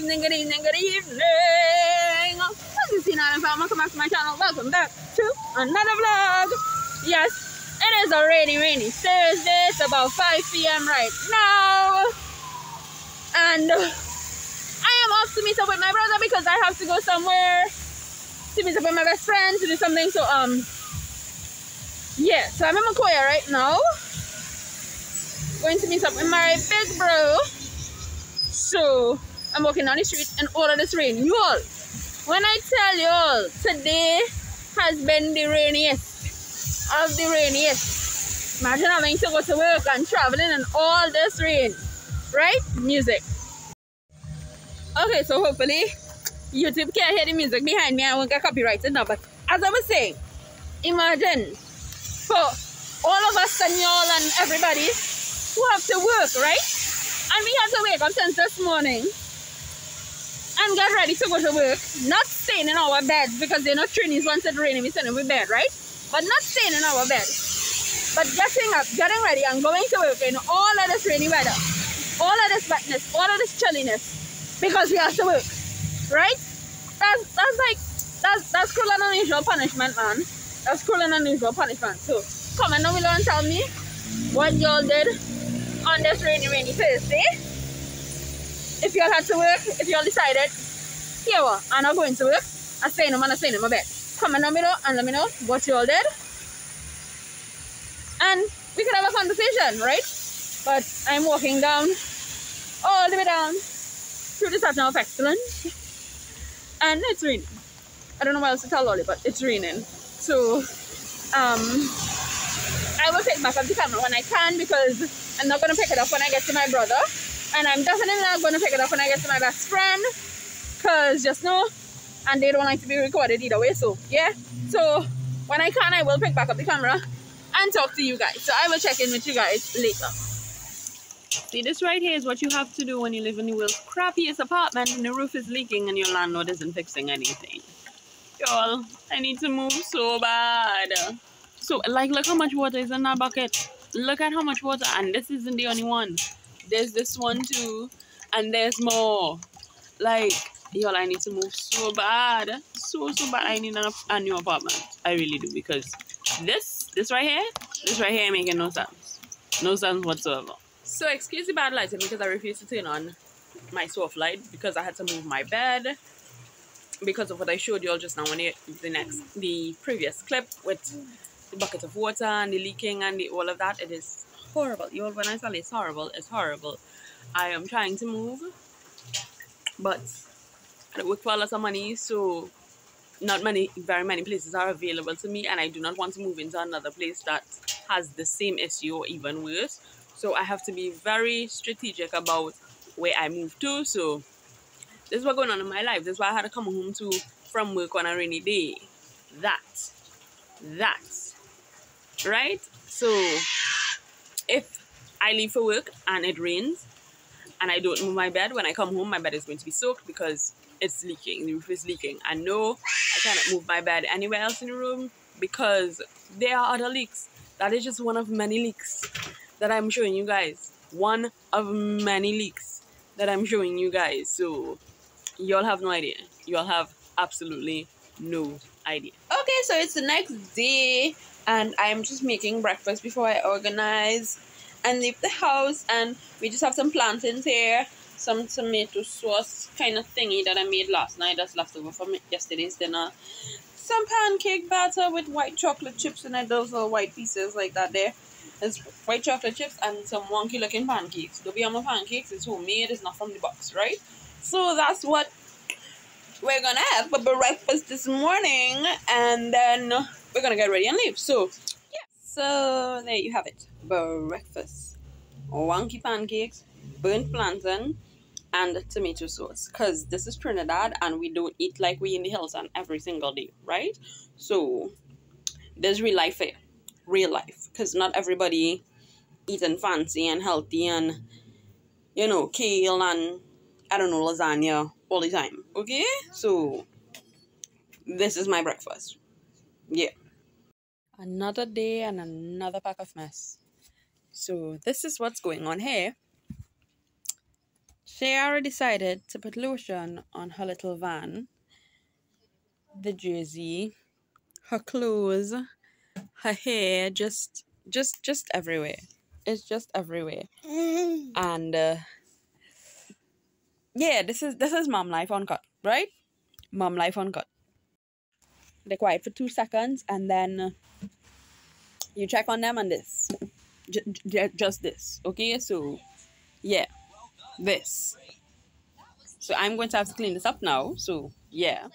evening, good evening, good evening. You see now, I'm welcome back to my channel. Welcome back to another vlog. Yes, it is a rainy, Thursday. It's about 5 p.m. right now. And I am off to meet up with my brother because I have to go somewhere to meet up with my best friend to do something. So, um, yeah, so I'm in Macoya right now. Going to meet up with my big bro. I'm walking down the street and all of this rain. You all, when I tell you all, today has been the rainiest of the rainiest. Imagine having to go to work and traveling in all this rain. Right? Music. Okay, so hopefully YouTube can't hear the music behind me. I won't get copyrighted now. But as I was saying, imagine for all of us and y'all and everybody who have to work, right? And we have to wake up since this morning and get ready to go to work, not staying in our beds because they're not trainees once it's raining, we stay in our bed, right? But not staying in our bed. But getting up, getting ready and going to work in all of this rainy weather, all of this wetness, all of this chilliness, because we have to work, right? That's that's like that's that's cruel and unusual punishment, man. That's cruel and unusual punishment. So comment down below and tell me what y'all did on this rainy, rainy Thursday. If y'all had to work, if y'all decided, here I'm not going to work, I'm staying home and I'm staying in my bed. Comment down below and let me know what y'all did. And we could have a conversation, right? But I'm walking down, all the way down, through the Statue of Excellence. And it's raining. I don't know what else to tell Lolly, but it's raining. So, um, I will pick back up the camera when I can because I'm not going to pick it up when I get to my brother. And I'm definitely not going to pick it up when I get to my best friend because just know, and they don't like to be recorded either way. So, yeah. So, when I can, I will pick back up the camera and talk to you guys. So, I will check in with you guys later. See, this right here is what you have to do when you live in the world's crappiest apartment and the roof is leaking and your landlord isn't fixing anything. Y'all, I need to move so bad. So, like, look how much water is in that bucket. Look at how much water. And this isn't the only one. There's this one too. And there's more. Like, y'all, I need to move so bad. So, so bad. I need a new apartment. I really do. Because this, this right here, this right here making no sense. No sense whatsoever. So, excuse the bad lighting because I refuse to turn on my soft light because I had to move my bed because of what I showed you all just now in the, the next, the previous clip with the bucket of water and the leaking and the, all of that. It is horrible. You all, when I tell it's horrible, it's horrible. I am trying to move, but I work for a lot of money, so not many, very many places are available to me, and I do not want to move into another place that has the same issue or even worse. So I have to be very strategic about where I move to. So this is what's going on in my life. This is why I had to come home to from work on a rainy day. That. That. Right? So if I leave for work and it rains and I don't move my bed, when I come home my bed is going to be soaked because it's leaking. The roof is leaking. And no, I cannot move my bed anywhere else in the room because there are other leaks. That is just one of many leaks that I'm showing you guys. One of many leaks that I'm showing you guys. So y'all have no idea. Y'all have absolutely no idea. Okay, so it's the next day and I'm just making breakfast before I organize and leave the house and we just have some plantains here some tomato sauce kind of thingy that I made last night that's left over from yesterday's dinner. Some pancake batter with white chocolate chips in it those little white pieces like that there. It's white chocolate chips and some wonky looking pancakes. On my pancakes it's homemade it's not from the box right? So that's what we're gonna have for breakfast this morning and then we're gonna get ready and leave. So yeah. So there you have it. Breakfast. Wonky pancakes burnt plantain and tomato sauce. Because this is trinidad and we don't eat like we in the hills and every single day right? So there's real life here. Real life. Because not everybody eating fancy and healthy and you know kale and i don't know lasagna all the time okay? So this is my breakfast. Yeah. Another day and another pack of mess. So this is what's going on here. Shayara decided to put lotion on her little van, the jersey, her clothes, her hair, just, just, just everywhere. It's just everywhere. And uh, yeah, this is this is mom life uncut, right? Mom life uncut. They're quiet for two seconds, and then uh, you check on them and this, j- j- just this. Okay, so yeah this. So I'm going to have to clean this up now. So yeah.